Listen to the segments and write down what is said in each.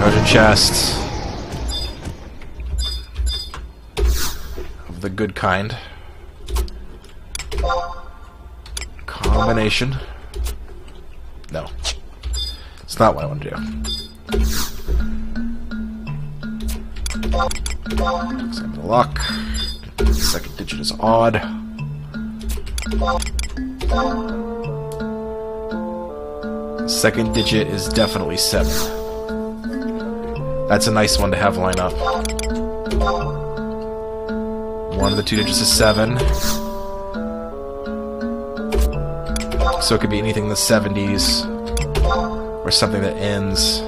Treasure chest. Of the good kind. Combination. No. It's not what I want to do. Examine the lock. Second digit is odd. Second digit is definitely 7. That's a nice one to have line up. One of the two digits is 7. So it could be anything in the 70s or something that ends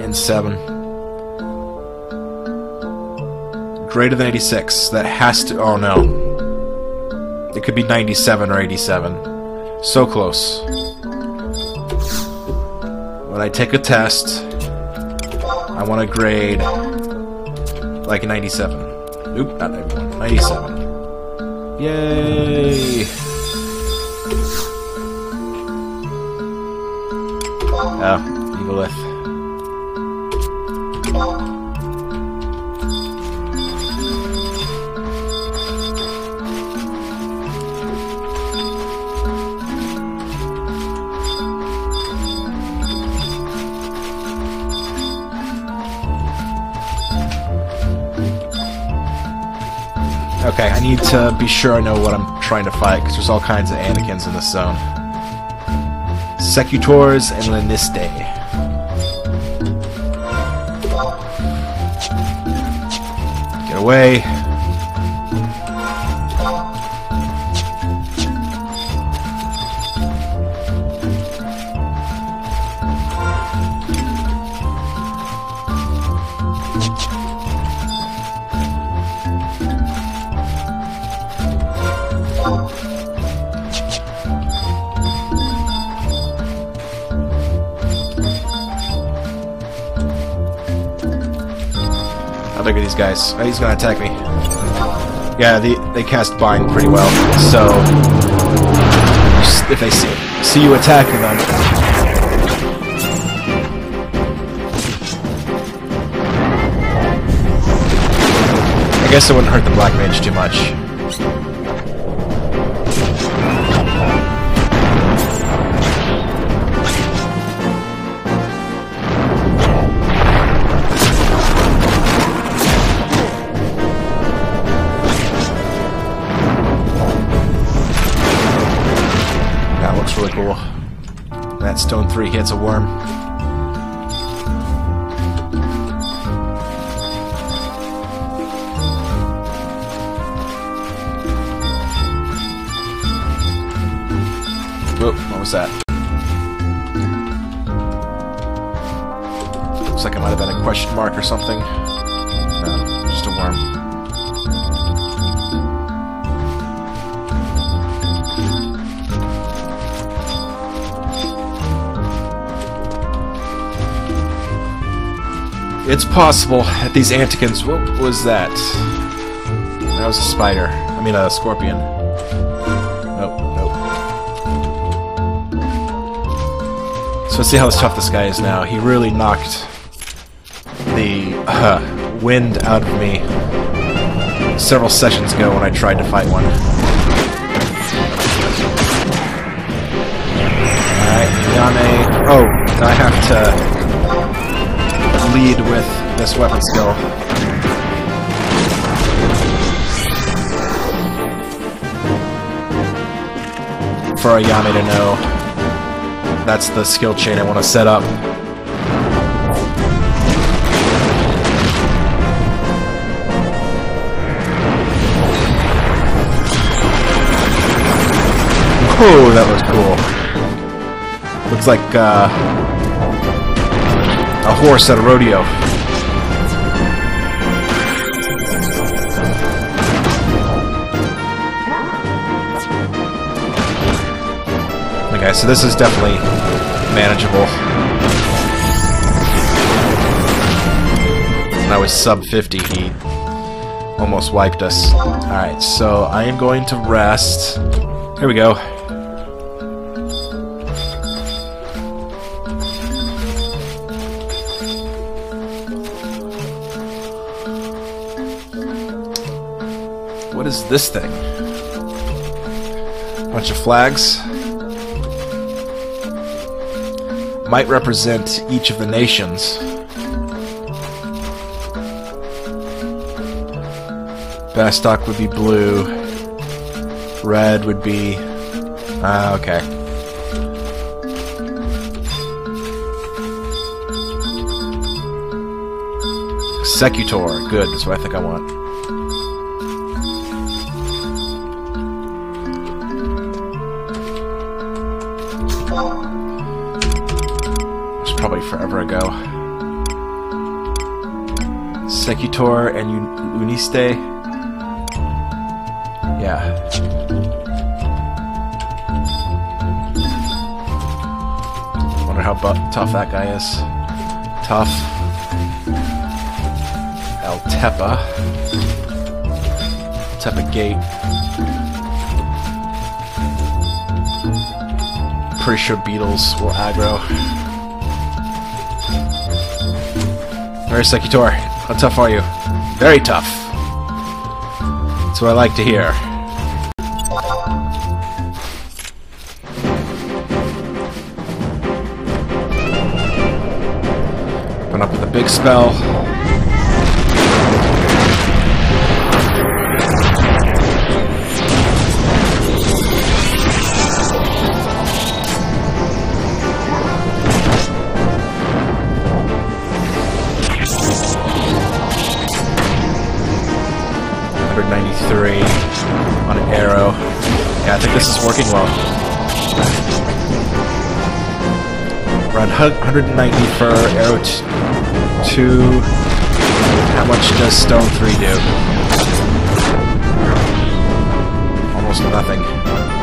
in 7. Greater than 86. That has to... Oh no. It could be 97 or 87. So close. I take a test, I want to grade like 97. Nope, not 91. 97. Yay! Ah, oh, Evilith. Okay, I need to be sure I know what I'm trying to fight, because there's all kinds of Anticans in this zone. Secutors and Laniste. Get away. Guys. Oh, he's gonna attack me. Yeah, they, they cast Bind pretty well, so... If they see, see you attacking them... I guess it wouldn't hurt the Black Mage too much. Stone 3 hits a worm. Whoop, what was that? Looks like it might have been a question mark or something. No, just a worm. It's possible that these Anticans... What was that? That was a spider. I mean, a scorpion. Nope, nope. So let's see how tough this guy is now. He really knocked the uh, wind out of me several sessions ago when I tried to fight one. Alright, Yane. Oh, I have to lead with this weapon skill. For Ayame to know that's the skill chain I want to set up. Whoa, that was cool. Looks like, uh, a horse at a rodeo. Okay, so this is definitely manageable. When I was sub 50, he almost wiped us. Alright, so I am going to rest. Here we go. This thing? Bunch of flags. Might represent each of the nations. Bastok would be blue. Red would be... Ah, okay. Secutor. Good, that's what I think I want. Secutor and Uniste. Yeah. Wonder how tough that guy is. Tough. El Tepa. Tepa Gate. Pretty sure beetles will aggro. Very Secutor. How tough are you? Very tough. That's what I like to hear. Open up with a big spell. This is working well. Around 190 for arrow 2. How much does stone 3 do? Almost nothing.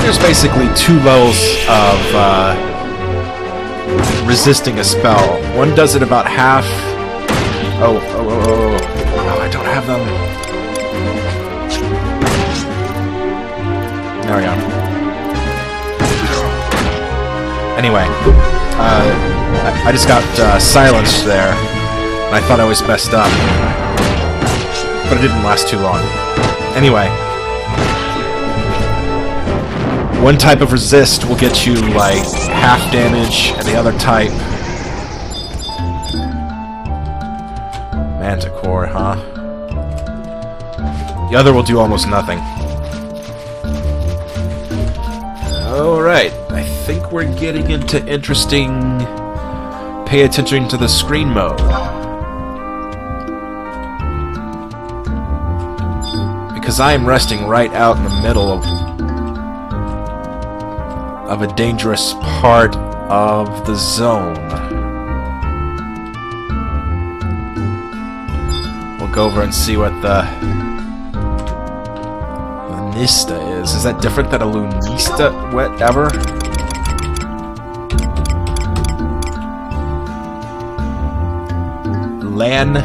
There's basically two levels of uh, resisting a spell. One does it about half. Oh, oh, oh, oh, oh! I don't have them. There we go. Anyway, uh, I, just got uh, silenced there, I thought I was messed up, but it didn't last too long. Anyway. One type of resist will get you, like, half damage, and the other type... Manticore, huh? The other will do almost nothing. Alright, I think we're getting into interesting... Pay attention to the screen mode. Because I am resting right out in the middle of of a dangerous part of the zone. We'll go over and see what the Lunista is. Is that different than a Lunista? Whatever. Lan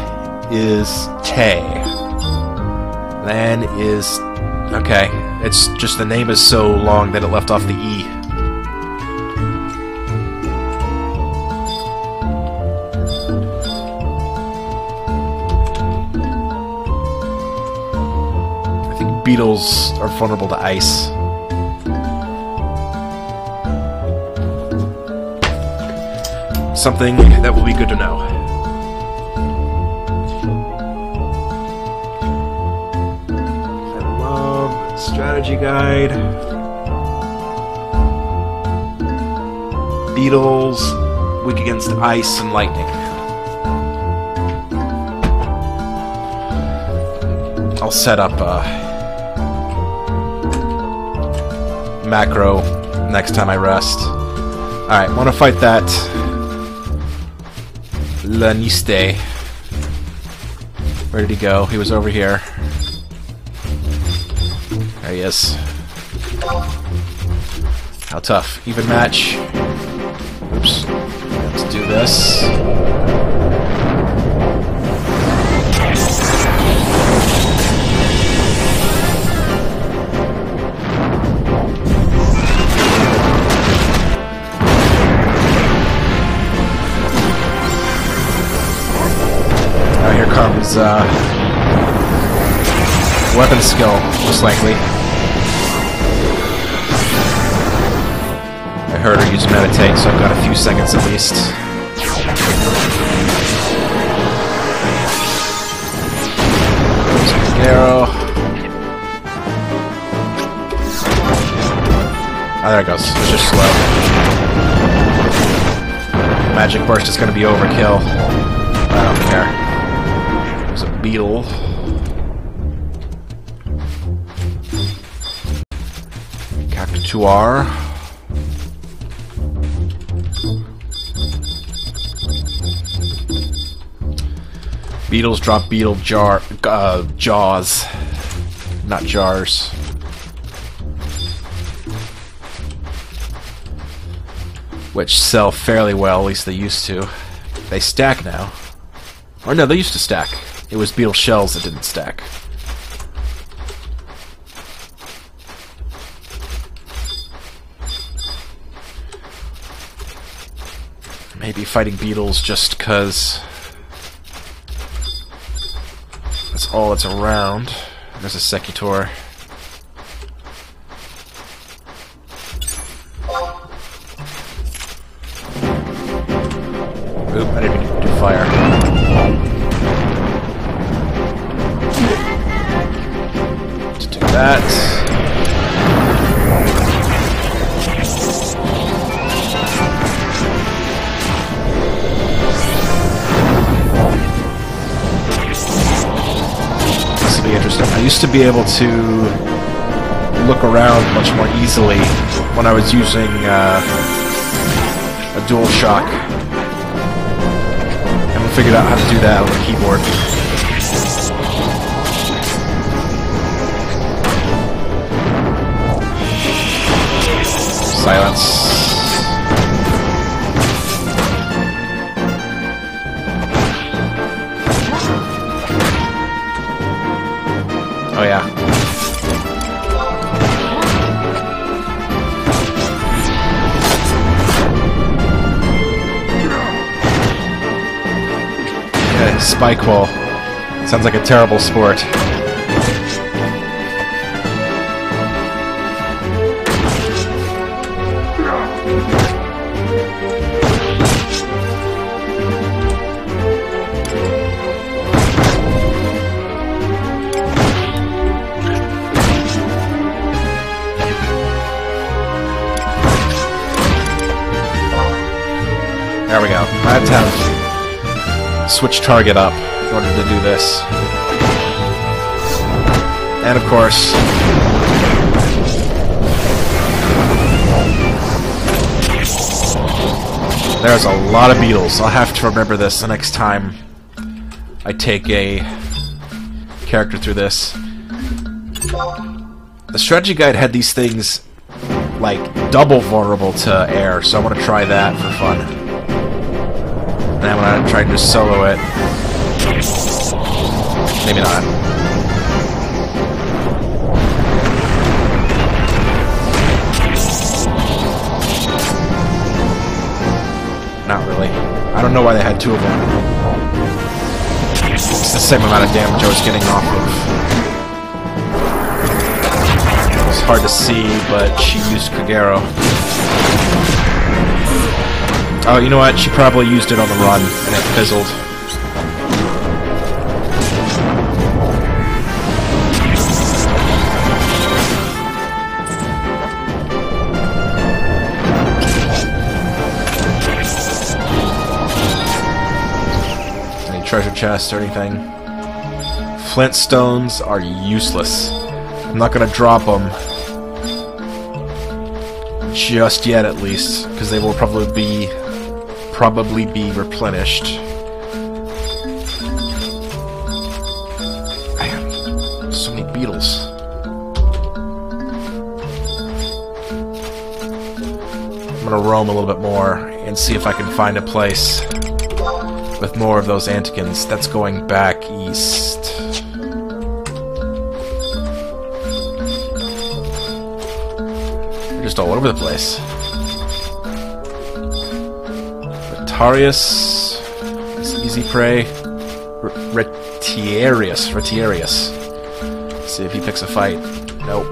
is Tay. Lan is... Okay. It's just the name is so long that it left off the E. beetles are vulnerable to ice. Something that will be good to know. Strategy guide. Beetles weak against ice and lightning. I'll set up uh, macro next time I rest. Alright, want to fight that Laniste. Where did he go? He was over here. There he is. How tough. Even match. Oops. Let's do this. Comes uh, weapon skill, most likely. I heard her use meditate, so I've got a few seconds at least. Arrow. Oh, there it goes. It's just slow. Magic burst is going to be overkill. I don't care. Beetle. Cactuar. Beetles drop beetle jar uh, jaws, not jars. Which sell fairly well, at least they used to. They stack now. Or no, they used to stack. It was beetle shells that didn't stack. Maybe fighting beetles just cause that's all that's around. There's a Secutor. Used to be able to look around much more easily when I was using uh, a dual shock. I figured out how to do that on the keyboard. Silence. Spike wall. Sounds like a terrible sport. There we go. To have switch target up in order to do this. And of course, there's a lot of beetles. I'll have to remember this the next time I take a character through this. The strategy guide had these things like double vulnerable to air, so I want to try that for fun. I'm gonna try and just solo it. Maybe not. Not really. I don't know why they had two of them. It's the same amount of damage I was getting off of. It's hard to see, but she used Kagero. Oh, you know what? She probably used it on the run, and it fizzled. Any treasure chests or anything? Flintstones are useless. I'm not gonna drop them. Just yet, at least, because they will probably be probably be replenished. Man, so many beetles. I'm gonna roam a little bit more and see if I can find a place with more of those Anticans. That's going back east. They're just all over the place. Retiarius. It's easy prey. R Retiarius. Retiarius. See if he picks a fight. Nope.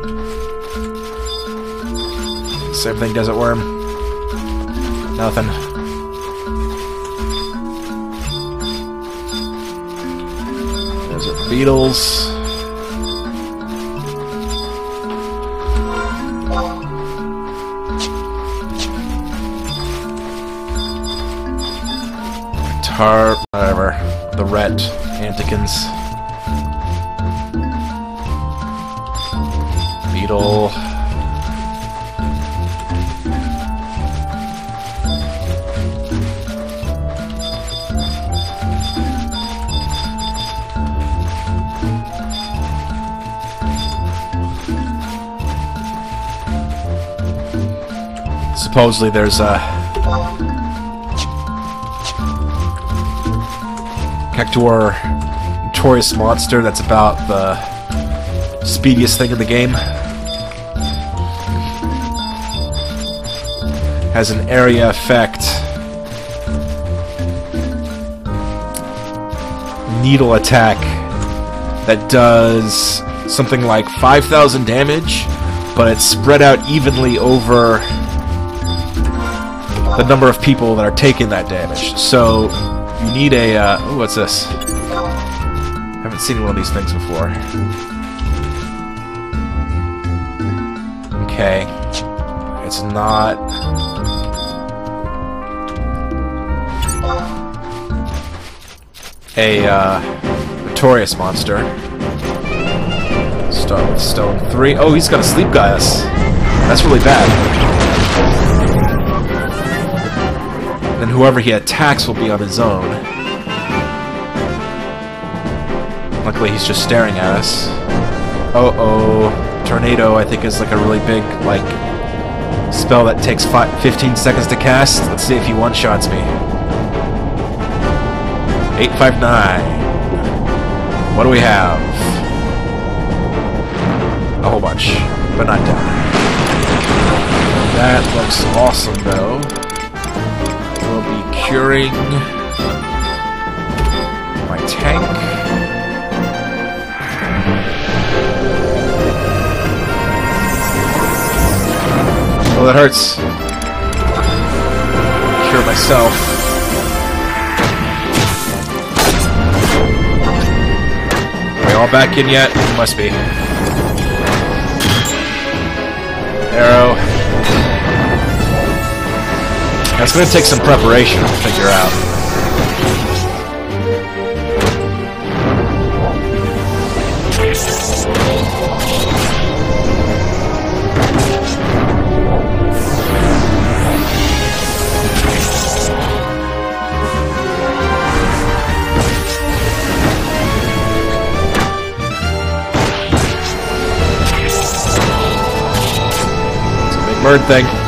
Same thing, Desert Worm. Nothing. Desert Beetles. Tar, whatever. The Ret, Anticans. Beetle. Supposedly there's a Cactuar notorious monster that's about the speediest thing in the game. Has an area effect. Needle attack that does something like 5,000 damage, but it's spread out evenly over the number of people that are taking that damage. So you need a, uh, ooh, what's this? I haven't seen one of these things before. Okay. It's not... A, uh, notorious monster. Start with stone 3. Oh, he's got a Sleepga. That's really bad. Then whoever he attacks will be on his own. Luckily, he's just staring at us. Uh-oh. Tornado, I think, is like a really big, like, spell that takes five, 15 seconds to cast. Let's see if he one-shots me. 859. What do we have? A whole bunch, but not done. That looks awesome, though. We'll curing my tank. Oh, that hurts. Cure myself. Are we all back in yet? Must be. Arrow. That's going to take some preparation to figure out. Big bird thing.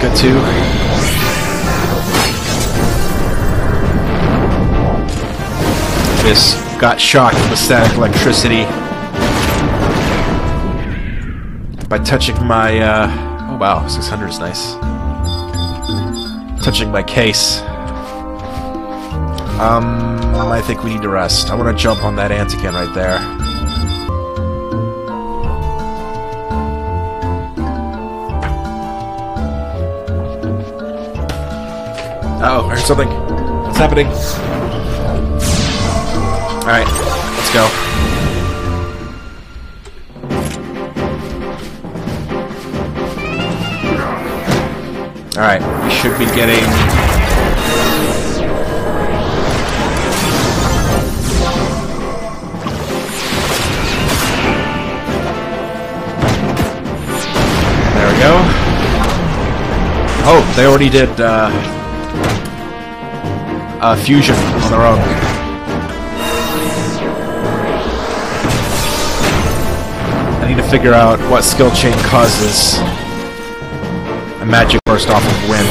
Good too. This got shocked with static electricity by touching my, uh, oh wow, 600 is nice. Touching my case. Um, I think we need to rest. I want to jump on that ant again right there. Oh, I heard something. What's happening? Alright, let's go. Alright, we should be getting... There we go. Oh, they already did uh, uh, fusion on their own. I need to figure out what skill chain causes a magic burst off of wind.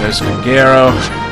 There's Garo.